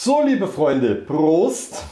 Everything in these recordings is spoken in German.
So, liebe Freunde, Prost!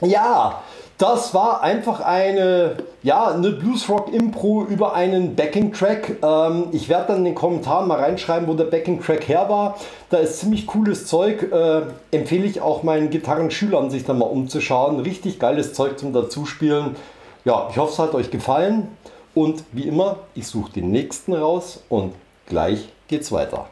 Ja, das war einfach eine, ja, eine Bluesrock Impro über einen Backing Track. Ähm, ich werde dann in den Kommentaren mal reinschreiben, wo der Backing Track her war. Da ist ziemlich cooles Zeug. Äh, empfehle ich auch meinen Gitarrenschülern, sich da mal umzuschauen. Richtig geiles Zeug zum Dazuspielen. Ja, ich hoffe, es hat euch gefallen. Und wie immer, ich suche den nächsten raus und gleich geht's weiter.